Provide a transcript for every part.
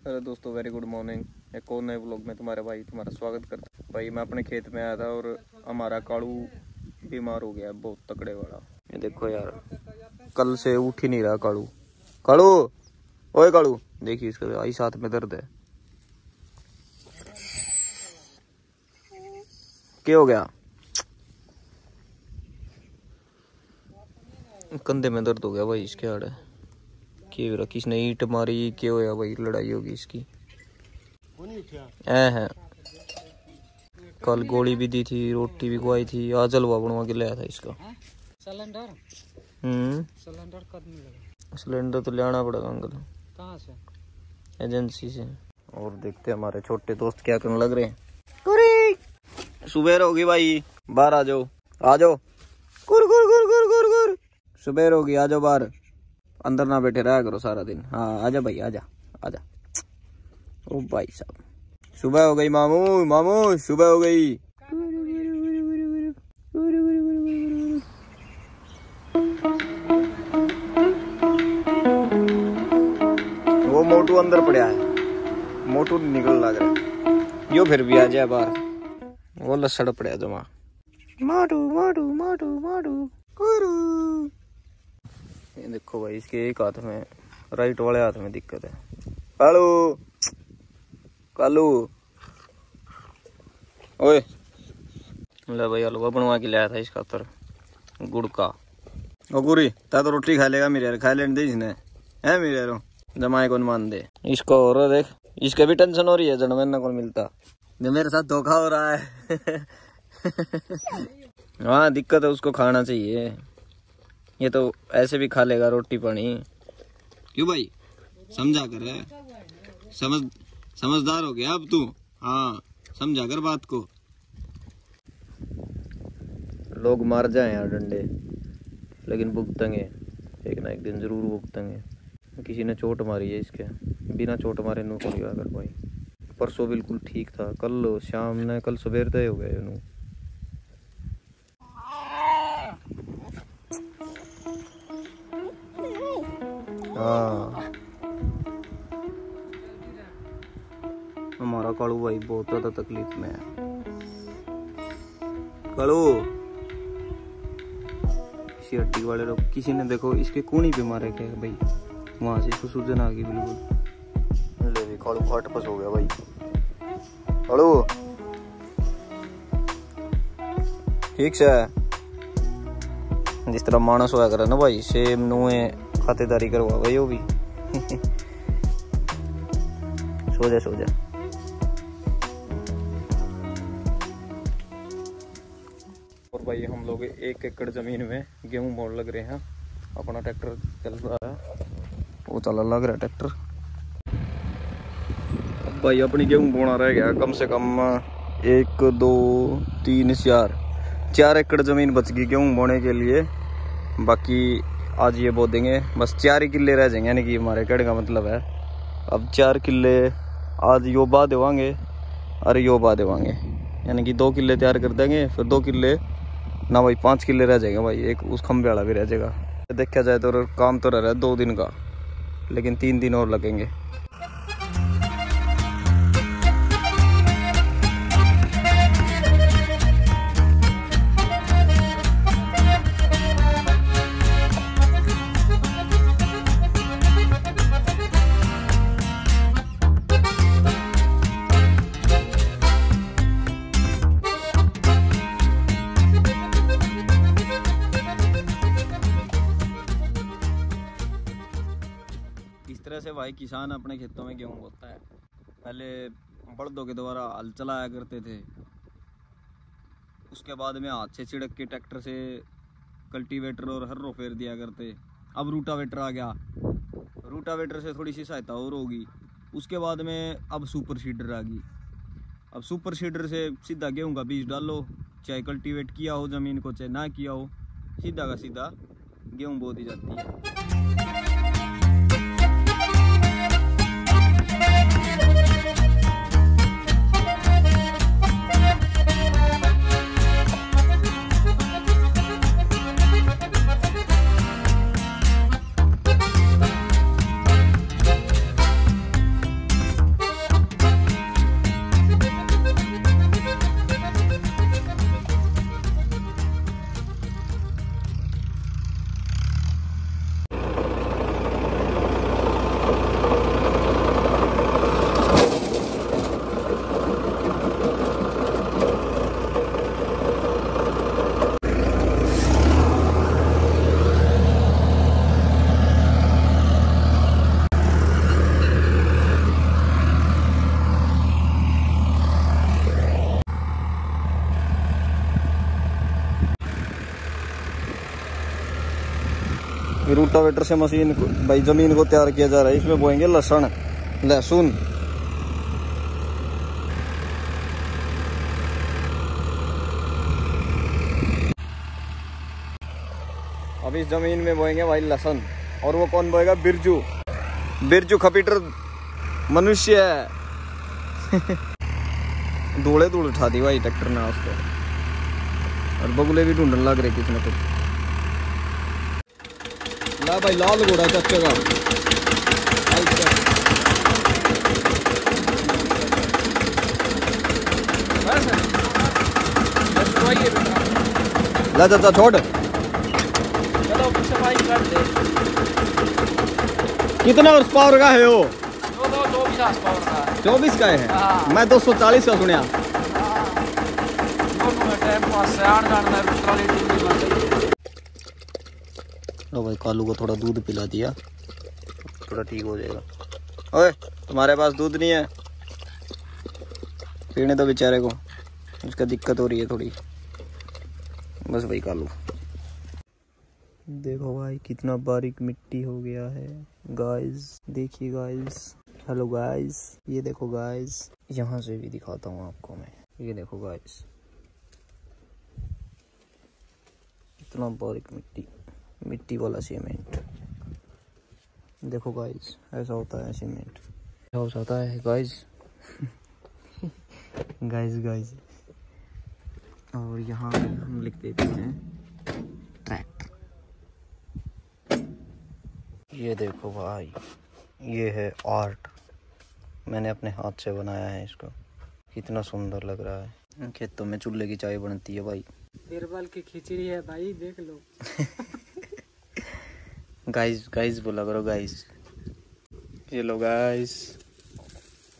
अरे दोस्तों very good morning एक और नए ब्लॉग में तुम्हारे भाई तुम्हारा स्वागत करता हूँ। भाई, मैं अपने खेत में आया था और हमारा कालू बीमार हो गया बहुत तकड़े वाला। ये देखो यार, कल से उठ ही नहीं रहा कालू। कालू! ओए कालू! देखिए इसका आई साथ में दर्द है। क्या हो गया? कंधे में दर्द हो गया भाई, इसके क्या हो रहा किसने ईट मारी क्या होया भाई लड़ाई होगी इसकी। ऐ है। कल गोली भी दी थी रोटी भी खुआई थी आज हलवा बनवा के लाया था इसका। सिलेंडर? हम्म। सिलेंडर कब मिलेगा सिलेंडर तो लाना पड़ेगा अंकल। कहाँ से? एजेंसी से। और देखते हैं हमारे छोटे दोस्त क्या करने लग रहे हैं। सुबह होगी भाई बाहर आ जाओ। आ जाओ। गुर गुर गुर गुर गुर गुर सुबह होगी आ जाओ बाहर। अंदर ना बैठे रहा करो सारा दिन। हाँ आजा भाई आजा आजा। ओ भाई साहब। सुबह हो गई मामू मामू सुबह हो गई। वो मोटू अंदर पड़ा है। मोटू निकल लग रहा है। यो फिर भी आ जाए बाहर। वो लसड़ पड़ा जमा। माटू माटू माटू माटू। कुरू। ये देखो भाई, इसके एक हाथ में राइट वाले हाथ में दिक्कत है। कालू! कालू! ओए! ले भाई, हलवा बनवा के लाया था इस खातर गुड़ का ओ ता तो रोटी खा लेगा मेरे यार, खा लेने दे इसने। है मेरे यारो, जमाए कौन मान दे। इसको और देख, इसके भी टेंशन हो रही है जन्म ना कौन मिलता। मेरे साथ धोखा हो रहा है। हाँ दिक्कत है, उसको खाना चाहिए। ये तो ऐसे भी खा लेगा रोटी पानी। क्यों भाई? समझा कर समझ समझदार हो गया अब तू। हाँ समझा कर बात को। लोग मार जाए यार डंडे लेकिन भुगतेंगे। एक ना एक दिन ज़रूर भुगतेंगे। किसी ने चोट मारी है इसके। बिना चोट मारे नू को अगर भाई परसों बिल्कुल ठीक था। कल शाम ने कल सवेर तय हो गए नू हाँ। हमारा कालू भाई बहुत ज़्यादा तकलीफ़ में है। कालू। किसी हड्डी वाले लोग, किसी ने देखो, इसके कूनी पे मारे क्या भाई? वहाँ से इसको सूजन आ गई बिल्कुल। ले भी, कालू को हटपस हो गया भाई। कालू। ठीक से। जिस तरह मानस होया करे ना भाई, सेम नुए खातेदारी करवा भाई वो भी सो जा सो जा। और भाई हम लोग एक एकड़ ज़मीन में गेहूँ बोड़ लग रहे हैं। अपना ट्रैक्टर चल रहा है। वो चला लग रहा है ट्रैक्टर। भाई अपनी गेहूँ बोना रह गया, कम से कम, एक, दो, तीन, चार। चार एकड़ ज़मीन बच गई गेहूँ बोने के लिए। बाकी आज ये बो देंगे। बस चार ही किले रह जाएँगे, यानी कि हमारे कड़ का मतलब है। अब चार किले आज यो बा देवांगे और यो बा देवांगे। यानी कि दो किले तैयार कर देंगे, फिर दो किले, ना भाई, पाँच किले रह जाएँगे भाई, एक उस खंभे वाला भी रह जाएगा। देखा जाए तो काम तो रह रहा है दो दिन का, लेकिन तीन दिन और लगेंगे। भाई किसान अपने खेतों में गेहूँ बोता है। पहले बड़दों के द्वारा हल चलाया करते थे। उसके बाद में हाथ से छिड़क के ट्रैक्टर से कल्टीवेटर और हर्रो फेर दिया करते। अब रूटावेटर आ गया। रूटावेटर से थोड़ी सी सहायता और होगी। उसके बाद में अब सुपर सीडर आ गई। अब सुपर सीडर से सीधा गेहूँ का बीज डालो, चाहे कल्टीवेट किया हो, ज़मीन को चाहे ना किया हो, सीधा का सीधा गेहूँ बो दी जाती है। रूटावेटर से मशीन भाई, ज़मीन को तैयार किया जा रहा है। इसमें बोएँगे लहसुन। लहसुन। अब इस ज़मीन में बोएँगे भाई लहसुन। और वो कौन बोएगा? बिरजू। बिरजू खपीटर मनुष्य है। धूड़े धूड़ उठा दी भाई, ट्रैक्टर ने उसको। और बगुले भी ढूँढने लग रहे किसी न कुछ ला भाई लाल घोड़ा चाचे का ला चाचा छोड़ चलो सफ़ाई कर दे। कितना हॉर्स पावर का है वो? चौबीस का है? हाँ। मैं 240 का सुनया। में टाइम पास ट्रॉली गई लो भाई, कालू को थोड़ा दूध पिला दिया। थोड़ा ठीक हो जाएगा। ओए, तुम्हारे पास दूध नहीं है। पीने दो बेचारे को। उसका दिक्कत हो रही है थोड़ी। बस भाई कालू। देखो भाई, कितना बारीक मिट्टी हो गया है। गाइस देखिए गाइस हेलो गाइस ये देखो गाइस यहाँ से भी दिखाता हूँ आपको मैं। ये देखो गाइस इतना बारीक मिट्टी। मिट्टी वाला सीमेंट। देखो गाइस ऐसा होता है सीमेंट। ऐसा होता है गाइस गाइस गाइस और यहाँ हम लिख देते हैं ट्रैक्टर ये देखो भाई ये है आर्ट मैंने अपने हाथ से बनाया है इसको। कितना सुंदर लग रहा है। खेतों में चूल्हे की चाय बनती है भाई। बीरबल की खिचड़ी है भाई देख लो। गाइस गाइस बोला करो गाइस ये लो गाइस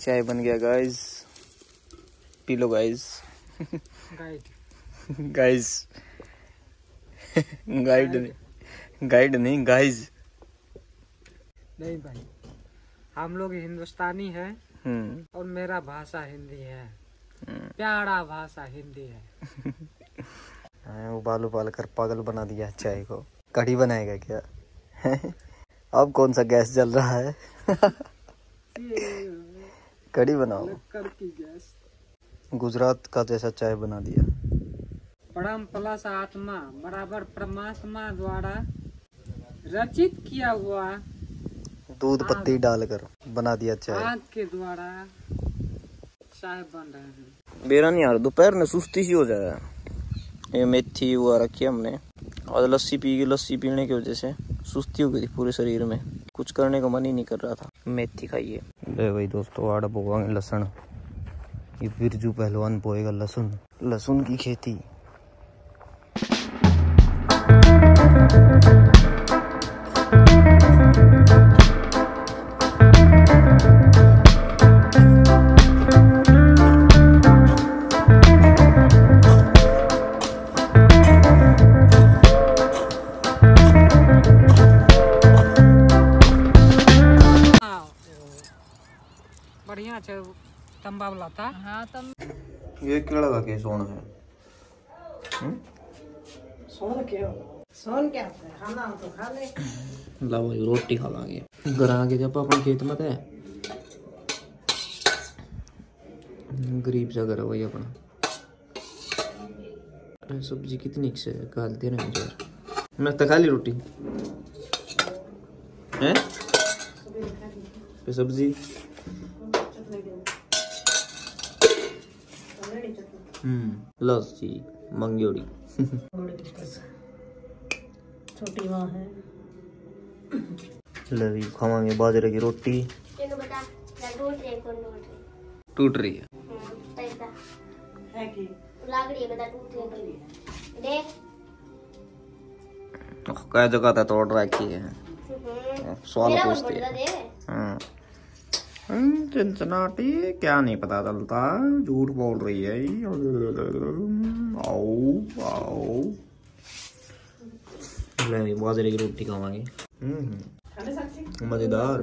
चाय बन गया गाइस पी लो गाइस गाइस गाइड नहीं गाइड नहीं गाइस नहीं भाई। हम लोग हिंदुस्तानी है हम्म। और मेरा भाषा हिंदी है। हम्म। प्यारा भाषा हिंदी है। हाँ, उबाल उबाल कर पागल बना दिया चाय को। कढ़ी बनाएगा क्या? अब कौन सा गैस जल रहा है? कड़ी बनाओ। गुजरात का जैसा चाय बना दिया। परम प्लस आत्मा बराबर परमात्मा द्वारा रचित किया हुआ दूध पत्ती डालकर बना दिया चाय। आग के द्वारा चाय बन रहे हैं। मेरा नहीं यार दोपहर में सुस्ती सी हो जाए ये मेथी हुआ रखी हमने। और लस्सी पी गई लस्सी पीने की वजह से। सुस्ती हो गई थी पूरे शरीर में। कुछ करने का मन ही नहीं कर रहा था। मेथी खाइए। भाई दोस्तों, आड़ बोवा लहसुन। ये बिरजू पहलवान बोएगा लहसुन। लहसुन की खेती। बढ़िया छै तंबा वाला था। हाँ तम ये केड़ा का के सोना है। सोन के सोन क्या खाना तो खा ले। ला भाई रोटी खा लांगे। घर आगे जब अपन खेत में थे। गरीब सा घर है भाई अपना। अरे सब्ज़ी कितनी से गालते रहे यार। मैं तो खा ली रोटी। हैं? सब्ज़ी? लस्सी मंगेड़ी छोटी माँ है। ले भी खावांगे बाजरे की रोटी। तेनु बता ना टूट रही कौन टूट रही टूट रही है। हम्म है कि? लाग रही है बता टूट रही कौन देख। कह जगह था तोड़ रखी है। हम्म। सवाल मेरा पूछती है। हाँ। हम्म, चिंचनाटी क्या नहीं पता चलता। झूठ बोल रही है। आओ आओ। बाजरे की रोटी खावांगे हम्म, मज़ेदार।